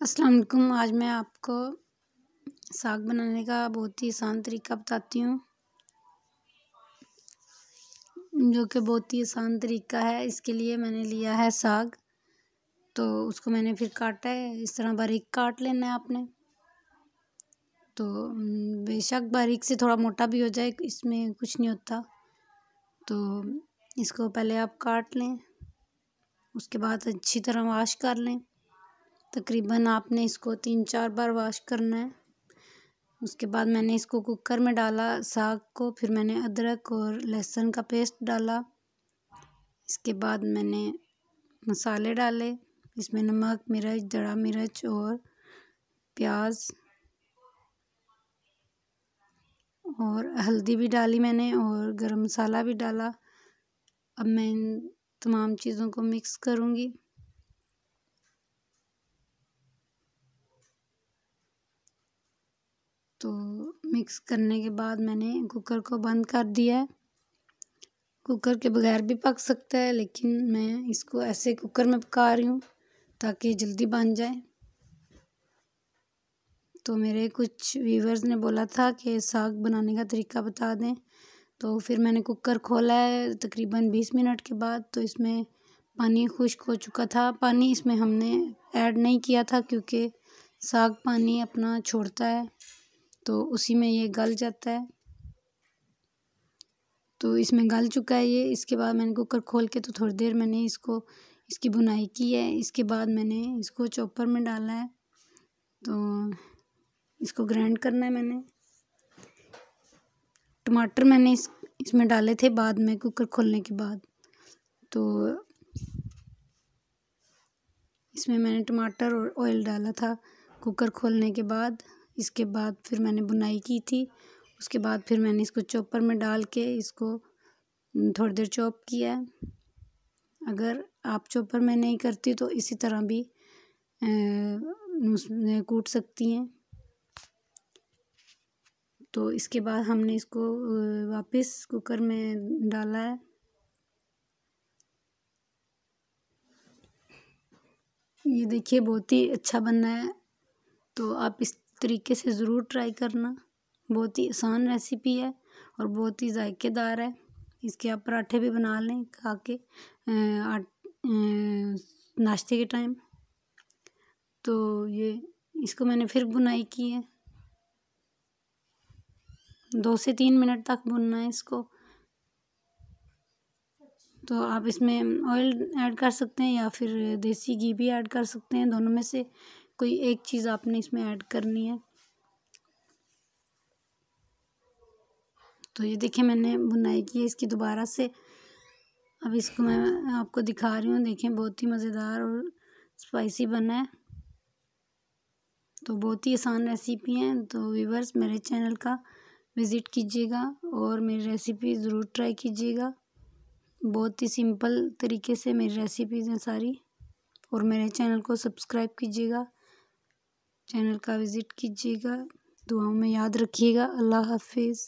अस्सलाम वालेकुम। आज मैं आपको साग बनाने का बहुत ही आसान तरीका बताती हूँ, जो कि बहुत ही आसान तरीका है। इसके लिए मैंने लिया है साग तो उसको मैंने फिर काटा है। इस तरह बारीक काट लेना है आपने तो बेशक बारीक से थोड़ा मोटा भी हो जाए, इसमें कुछ नहीं होता। तो इसको पहले आप काट लें, उसके बाद अच्छी तरह वाश कर लें। तकरीबन आपने इसको तीन चार बार वॉश करना है। उसके बाद मैंने इसको कुकर में डाला, साग को, फिर मैंने अदरक और लहसुन का पेस्ट डाला। इसके बाद मैंने मसाले डाले, इसमें नमक, मिर्च, जड़ा मिर्च और प्याज और हल्दी भी डाली मैंने और गरम मसाला भी डाला। अब मैं इन तमाम चीज़ों को मिक्स करूँगी। तो मिक्स करने के बाद मैंने कुकर को बंद कर दिया कुकर के बगैर भी पक सकता है, लेकिन मैं इसको ऐसे कुकर में पका रही हूँ ताकि जल्दी बन जाए। तो मेरे कुछ व्यूवर्स ने बोला था कि साग बनाने का तरीका बता दें। तो फिर मैंने कुकर खोला है तकरीबन बीस मिनट के बाद तो इसमें पानी खुश्क हो चुका था। पानी इसमें हमने ऐड नहीं किया था क्योंकि साग पानी अपना छोड़ता है। तो उसी में ये गल जाता है। तो इसमें गल चुका है ये। इसके बाद मैंने कुकर खोल के तो थोड़ी देर मैंने इसको, इसकी बुनाई की है। इसके बाद मैंने इसको चॉपर में डाला है। तो इसको ग्राइंड करना है मैंने। टमाटर मैंने इस, इसमें डाले थे बाद में कुकर खोलने के बाद। तो इसमें मैंने टमाटर और ऑयल डाला था कुकर खोलने के बाद। इसके बाद फिर मैंने बुनाई की थी। उसके बाद फिर मैंने इसको चॉपर में डाल के इसको थोड़ी देर चॉप किया। है अगर आप चॉपर में नहीं करती तो इसी तरह भी उसमें कूट सकती हैं। तो इसके बाद हमने इसको वापस कुकर में डाला है। ये देखिए बहुत ही अच्छा बनना है। तो आप इस तरीके से ज़रूर ट्राई करना। बहुत ही आसान रेसिपी है और बहुत ही जायकेदार है। इसके आप पराठे भी बना लें खा के नाश्ते के टाइम तो ये, इसको मैंने फिर बुनाई की है। दो से तीन मिनट तक भुनना है इसको। तो आप इसमें ऑयल ऐड कर सकते हैं या फिर देसी घी भी ऐड कर सकते हैं दोनों में से। कोई एक चीज़ आपने इसमें ऐड करनी है? तो ये देखिए मैंने बुनाई की है इसकी दोबारा से। अब इसको मैं आपको दिखा रही हूँ। देखें बहुत ही मज़ेदार और स्पाइसी बना है। तो बहुत ही आसान रेसिपी है। तो व्यूवर्स मेरे चैनल का विज़िट कीजिएगा और मेरी रेसिपी ज़रूर ट्राई कीजिएगा। बहुत ही सिंपल तरीके से मेरी रेसिपीज़ हैं सारी और मेरे चैनल को सब्सक्राइब कीजिएगा। चैनल का विज़िट कीजिएगा। दुआओं में याद रखिएगा। अल्लाह हाफिज़।